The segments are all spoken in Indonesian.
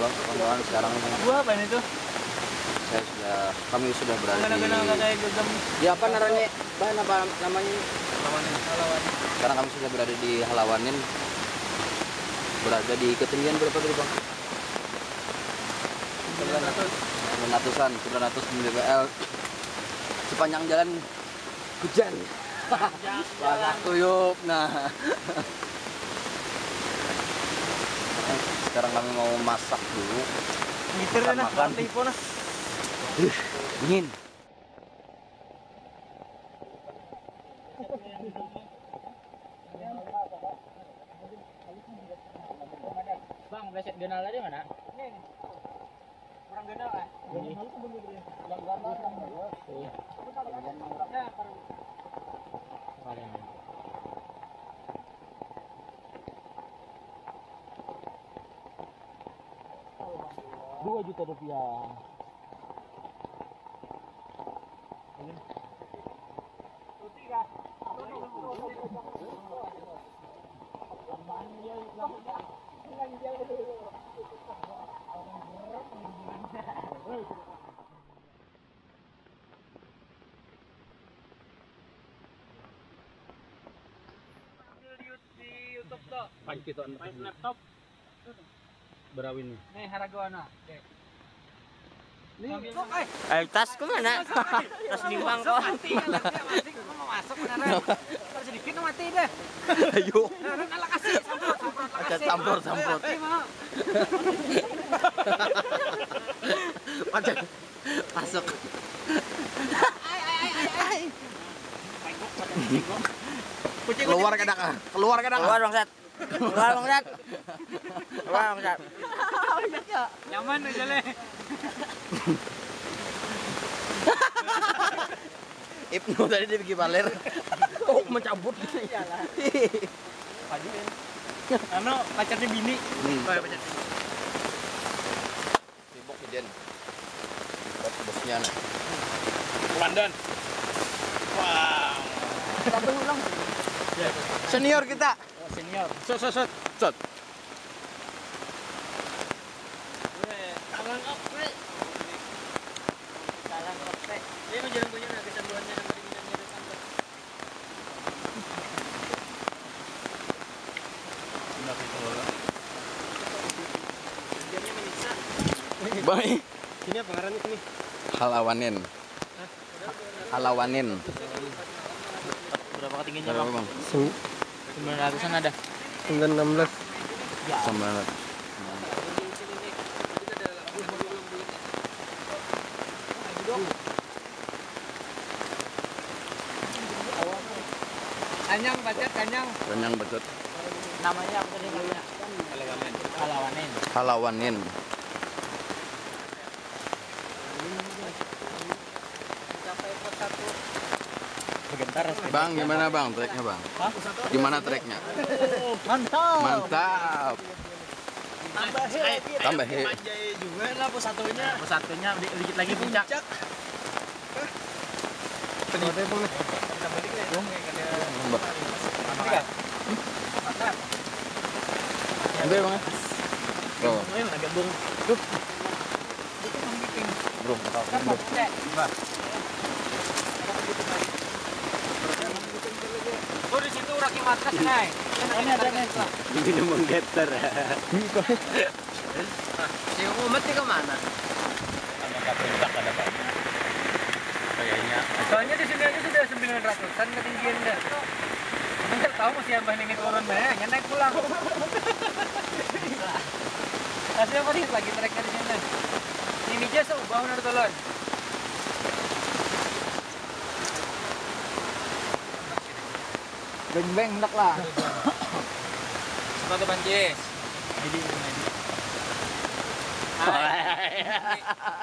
Halo kawan-kawan sekarang ini. Gua apa ini tuh? saya sudah kami sudah berada di di apa namanya? Bahan apa namanya? Ini? lawan. sekarang kami sudah berada di Halawanin. Berada di ketinggian berapa tadi bang? 900an 900 mdpl sepanjang jalan hujan. Banyak kuyup nah sekarang kami mau masak dulu Ngiter Makan, na, makan. tipo na. dingin Bang, beset genal aja mana? Kurang genal ah. Dua juta rupiah YouTube to. Pakai kita Main laptop. berawin Nih haragawana. Oke. Nih, kok eh Eh, mana? Tas mati kan nanti mati kok mau masuk beneran. Sedikit mati deh. ayo kasih Ada campur, campur. Masuk keluar kadang keluar kadang Keluar bang Sat. Keluar bang Sat. Keluar bang Sat. Nyaman aja le. Ibnu tadi dia bikin baler oh mencabut Ano, pacarnya bini. hmm. sibuk kejadian bos bosnya nah Komandan. Wow. senior kita Oh, senior. Sot, sot, sot. Sot. Salang up, pre. Salang up, pre. Ini mah jalan punya na kecanduannya nama di bidangnya di kantor. Kerjanya menyiksa. Baik Sini apa ngarannya sini? halawanin halawanin Berapa ketinggiannya, berapa Bang? bang 900-an ada. 916. sembilan Kanyang, bacet, kanyang. kenyang betul Namanya apa tadi namanya? Halawanin. Halawanin. halawanin Sampai pos satu. Sebentar. bang gimana bang treknya bang gimana treknya Mantap. mantap Tambah he. tambah he Manjai juga lah pos satunya. Pos satunya di- dikit lagi puncak. Penipu pun. Kita balik ya. Dong kayak. Mantap. Ambil bang ya? Bro, Ini agak bung. bro, bro. Oh di situ Raki Markas nih. Ini ada nih. Ini menggetar. Si Umat di ke mana? Kayaknya Soalnya di sini aja sudah 900-an ketinggian dah. Nggak tahu masih abah ini turun deh, naik pulang. Hasilnya apa lagi treknya di sini? Ini aja seubah menurut. Beng beng hendak lah. Sebagai bancis. Jadi ini.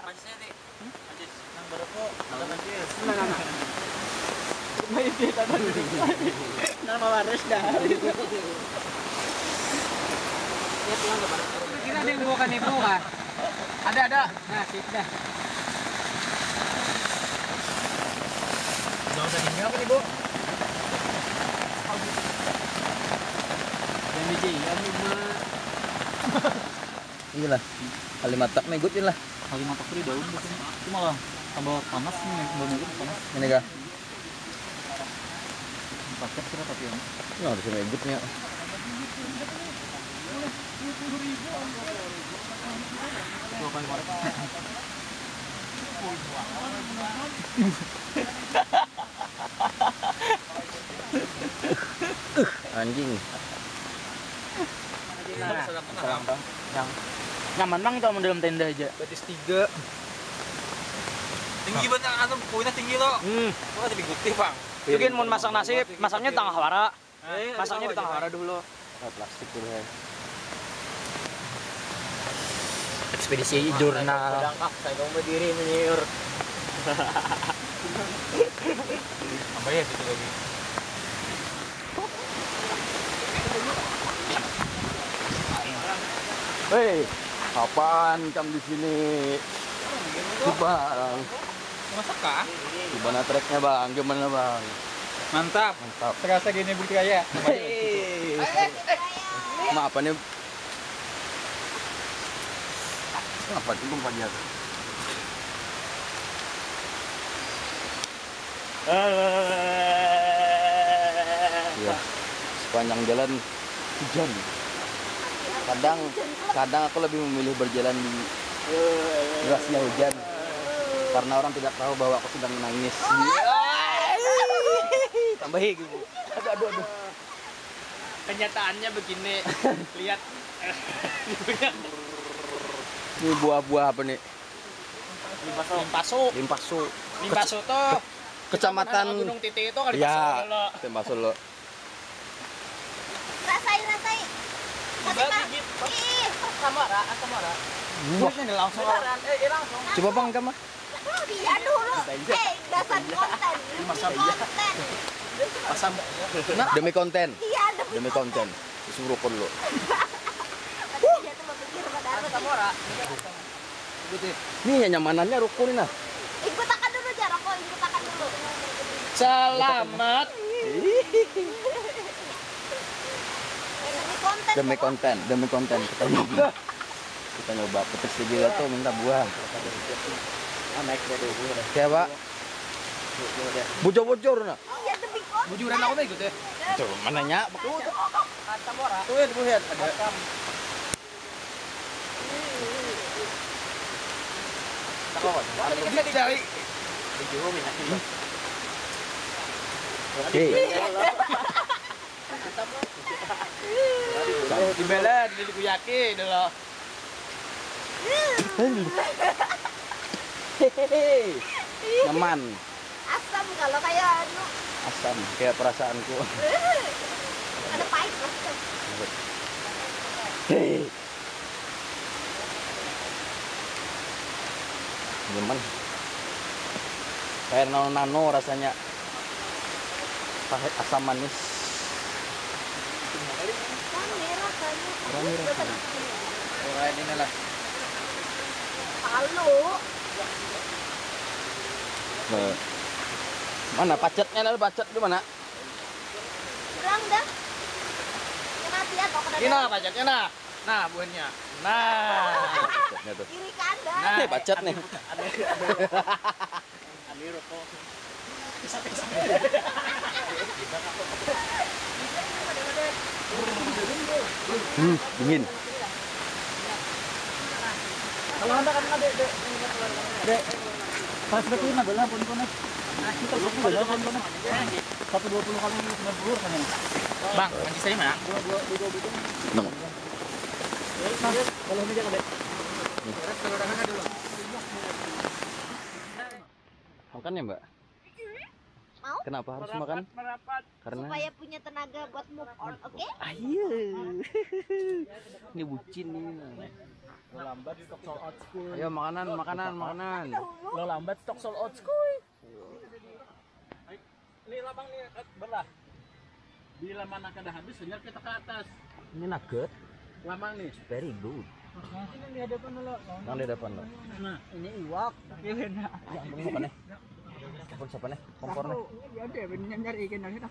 Bancisnya di. Bancis. Nang berapa? Ada bancis. Nah, nah, nah. May data na Nama waras dah. Kira ada yang bukan ibu kah? Ada ada. Nah, sip dah. Udah udah tinggal apa nih bu? Yang lima. Inilah. Kalimatak megut lah. Kali matak tadi daun sini. Itu malah tambah panas nih, tambah megut panas. Ini kah? Paket kira tapi yang. Ya harus megutnya. Dua Anjing. Yang nyaman bang itu dalam tenda aja. Betis tiga. Tinggi banget anu poinnya tinggi loh. Hmm. Kok jadi gutih bang? Mungkin mau masak nasi, masaknya di tengah wara. Masaknya di tengah wara dulu. Oh, plastik dulu ya. Ekspedisi jurnal. saya kamu berdiri menyiur. Apa ya situ lagi? Hei, kapan kamu di sini? Coba, bang. Masak kah? Gimana treknya bang? Gimana bang? Mantap. Mantap. Terasa gini budi kaya. Maaf apa nih? Apa itu kumpannya? Iya. Sepanjang jalan hujan. Kadang kadang aku lebih memilih berjalan di derasnya hujan karena orang tidak tahu bahwa aku sedang menangis. Tambahi gitu. Aduh aduh aduh. Kenyataannya begini. Lihat. Ini buah-buah apa nih? Limpaso. Limpaso. Limpaso. Limpaso tuh. Kecamatan Gunung Titi itu kali Ya. Limpaso lo. Langsung. Eh, langsung. Coba bang kamu. dia dulu. Eh, dasar konten. Konten. Pasam. Demi konten, Dia demi demi konten. Disuruh kon lo. Dia tuh berpikir pada aku. Samara. Nih ya nyamanannya rukun nah. Ikut akan dulu jarak kok, ikut akan dulu. Selamat. Demi konten. Demi konten, kita nyoba. Kita nyoba petis gila tuh minta buah. Siapa? Bocor-bocor nah. Iya demi konten. Bujuran aku mah ikut ya. Tuh, mananya? Samara. Tuh ya, tuh lihat ada. Dari Hei, di bela di kuyaki dulu. hehehe. Nyaman, Asam kalau kayak anu. asam kayak perasaanku. Ada pahit loh. Hei. Nyaman. Kayak nano nano rasanya. Pahit asam manis. Rasanya. Orang ini lah. Nah. Mana pacetnya ada pacet di mana? Hilang dah. Ya Ini nah pajaknya nah. Nah buahnya. Nah. Pacetnya tuh. Kiri kanan. Nah. Nih pacet nih. Ini rokok. Hmm, dingin. Kalau anda kan ada dek. Dek. Pas betul nah belah pun konek. Satu dua puluh kali sembilan puluh kan Bang, kunci saya mana? Dua dua dua dua dua. Nang. Kalau meja dek. Makan ya, Mbak? Kenapa harus makan? Karena Supaya punya tenaga buat move on, oke? Ayo. Ini bucin nih. Lo lambat stok sold out school. Ayo makanan, makanan, makanan. Lo lambat stok sold out school. Ini lapang nih belah. Bila mana kada habis, senyap kita ke atas. Ini nugget. Lamang nih. Very good. Ini di hadapan lo. Yang di depan lo. Nah, ini iwak. Pilih nak. Yang apa nih? Kompor siapa nih? Kompor nih. Ya udah, nyari ikan dari situ.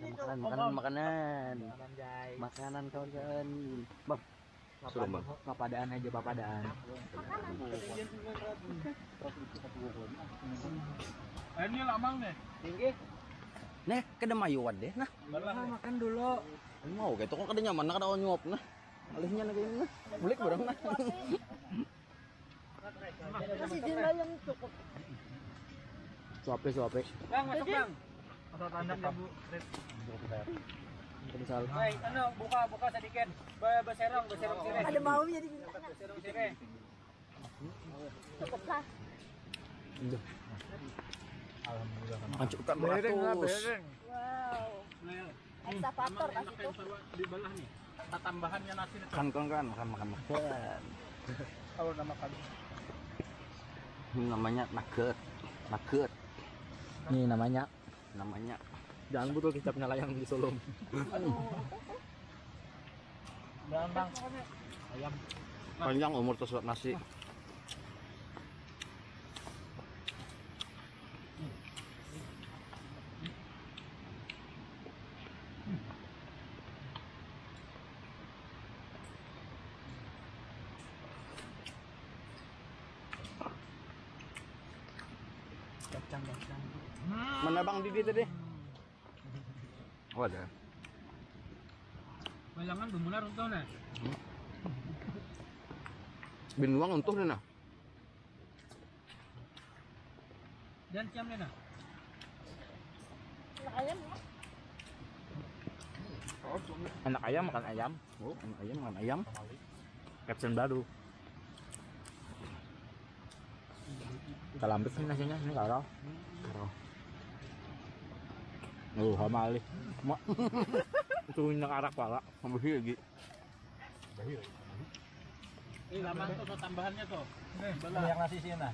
Makanan, makanan, makanan. Makanan kawan-kawan. Bang, suruh bang. Papadaan aja papadaan. Ini lamang nih. Tinggi. Nih, kada mayuan deh. Nah, makan dulu. mau kayak itu kan kada nyaman, nah kada nyuap nah. Alihnya na kayak nah. Bulik barang nah. Masih din lang yung cukup. Suape, suape. Bang, masuk bang. Atau tandang ya bu. Misal. Baik, ano, buka, buka sedikit. Ba baserong, baserong sire. Ada baunya di sana. Baserong sire. Cukup lah. Makan cukup kan beratus. Wow. Excavator kasih tuh. Di bawah nih. Tambahannya nasi. Kan kan kan makan makan makan. Kalau udah makan. Ini namanya nugget. Nugget Ini namanya. namanya. Jangan butuh kicap layang di Solo. Bang, bang. Ayam. Panjang umur terus nasi. Kacang, kacang. Mana Bang Didi tadi? Oh ada. Bayangan bumbunya runtuh nih. Binuang untuk nih nah. Dan siam nih nah. Anak ayam ya. Anak ayam makan ayam. Oh, anak ayam makan ayam. Caption baru. Kita lambis nih nasinya, ini karo. Karo. Oh, hama ali. Ma. Itu arak pala. Lagi. Ini tuh tuh tambahannya tuh. Nih, Ini yang nasi sini nah.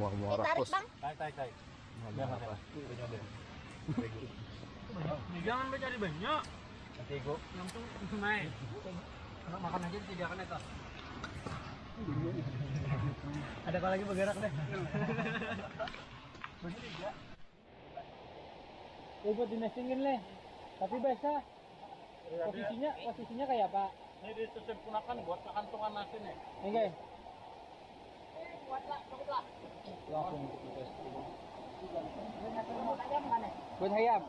Muar tarik bang. Tarik, tarik, tarik. Nih, jangan mencari banyak. Nanti gua Langsung main. Makan aja itu. Ada apa lagi bergerak deh. Oh, buat dinestingin leh. Tapi biasa posisinya posisinya kayak apa? Ini disempurnakan buat kantongan nasi nih. Oke. Kuat lah, cukup lah. Langsung. Buat ayam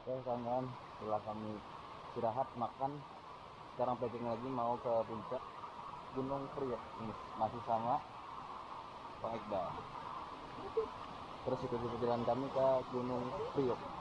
Oke kawan-kawan, setelah kami istirahat makan, sekarang packing lagi mau ke puncak Gunung Priok ini masih sama Pak Iqbal. Terus ikuti perjalanan kami ke Gunung Priok.